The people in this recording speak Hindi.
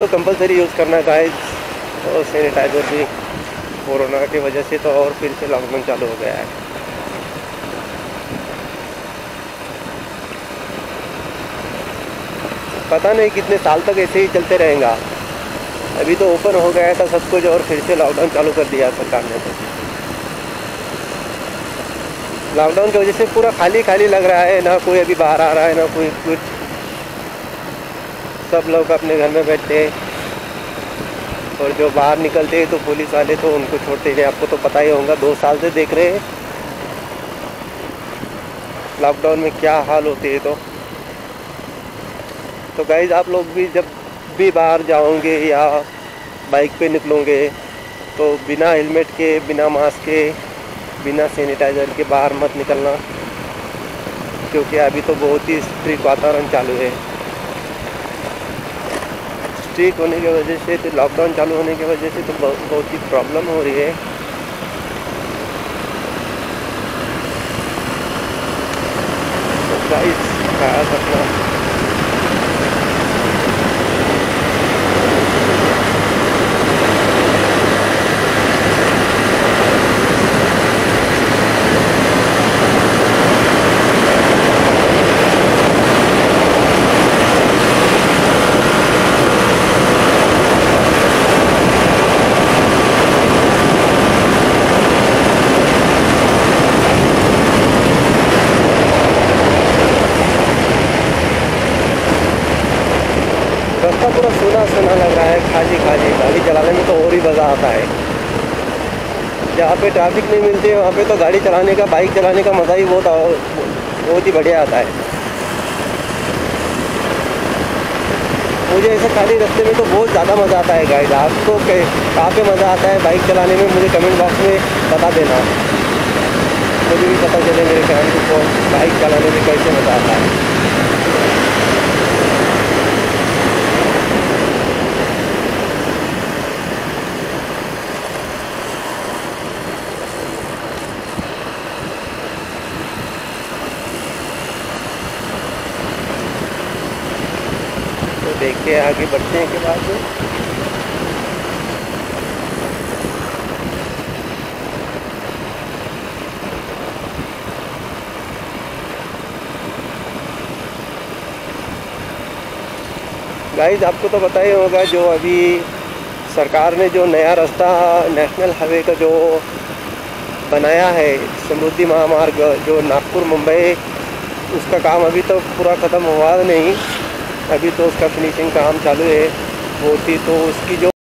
तो कंपलसरी यूज़ करना गाइस और सैनिटाइज़र भी कोरोना की वजह से तो और फिर से लॉकडाउन चालू हो गया है। पता नहीं कितने साल तक ऐसे ही चलते रहेगा। अभी तो ओपन हो गया था सब कुछ और फिर से लॉकडाउन चालू कर दिया सरकार ने तो। लॉकडाउन की वजह से पूरा खाली खाली लग रहा है, ना कोई अभी बाहर आ रहा है, ना कोई कुछ। सब लोग अपने घर में बैठते हैं। और जो बाहर निकलते हैं तो पुलिस वाले तो उनको छोड़ते नहीं आपको तो पता ही होगा, दो साल से देख रहे हैं। लॉकडाउन में क्या हाल होते हैं तो। तो गाइज़ आप लोग भी जब भी बाहर जाओगे या बाइक पे निकलोगे तो बिना हेलमेट के, बिना मास्क के, बिना सैनिटाइज़र के बाहर मत निकलना। क्योंकि अभी तो बहुत ही स्ट्रिक्ट वातावरण चालू है। स्ट्रिक्ट होने की वजह से तो लॉकडाउन चालू होने की वजह से तो बहुत ही प्रॉब्लम हो रही है। तो रखना। रास्ता पूरा सोना सोना लग रहा है, खाली खाली, गाड़ी चलाने में तो और ही मज़ा आता है। जहाँ पे ट्रैफ़िक नहीं मिलती है वहाँ पे तो गाड़ी चलाने का बाइक चलाने का मज़ा ही बहुत बहुत ही बढ़िया आता है। मुझे ऐसे खाली रास्ते में तो बहुत ज़्यादा मज़ा आता है गाइड आपको कहाँ पे मज़ा आता है बाइक चलाने में, मुझे कमेंट बॉक्स में बता देना। मुझे भी पता चले मेरे फैमिली को बाइक चलाने में कैसे मज़ा आता है। तो देखते आगे बढ़ते हैं के बाद गाइज़ आपको तो पता ही होगा जो अभी सरकार ने जो नया रास्ता नेशनल हाईवे का जो बनाया है, समृद्धि महामार्ग, जो नागपुर, मुंबई, उसका काम अभी तो पूरा ख़त्म हुआ नहीं। अभी तो उसका फिनिशिंग काम चालू है। वो थी तो उसकी जो